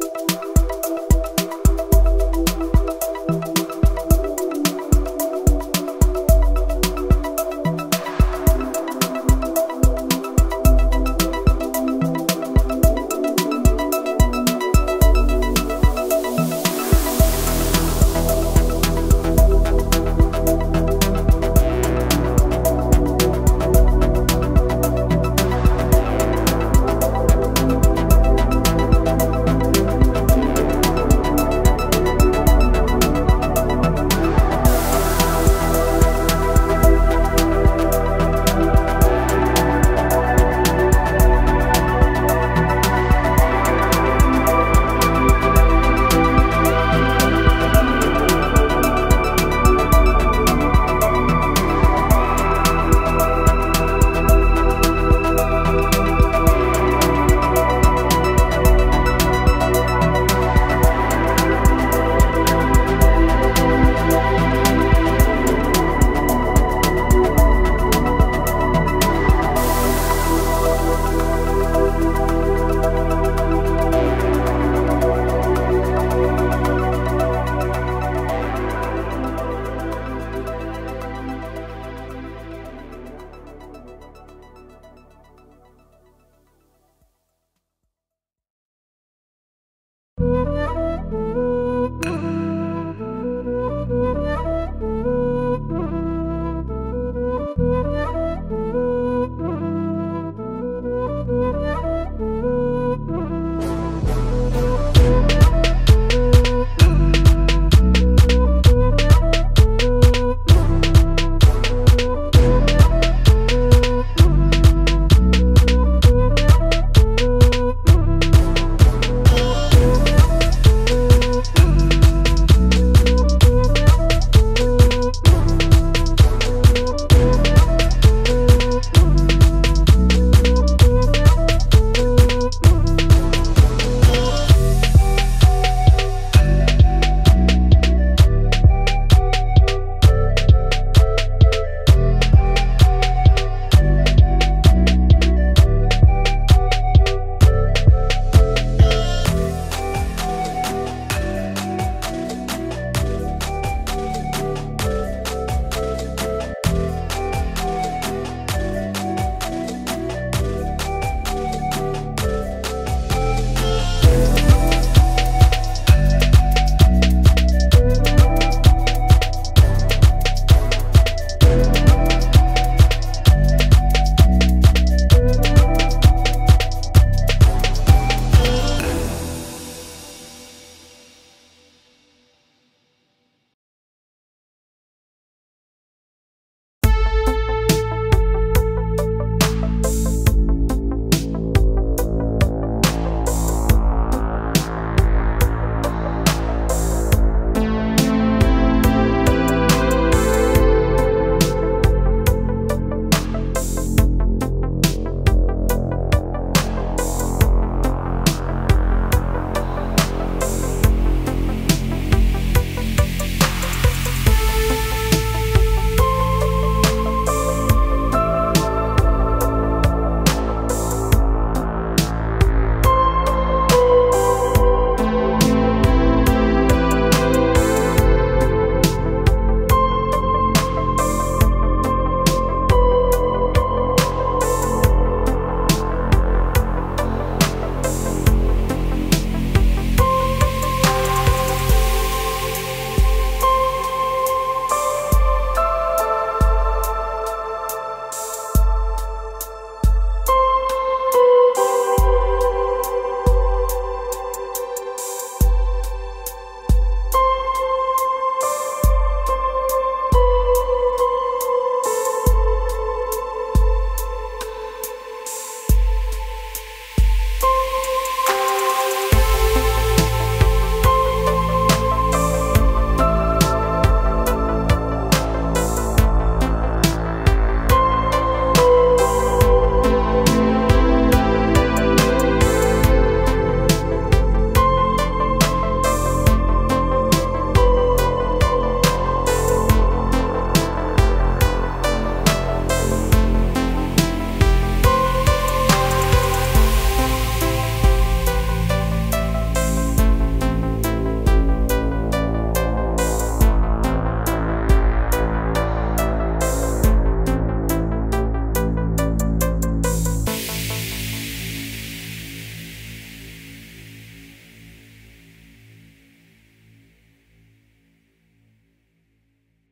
you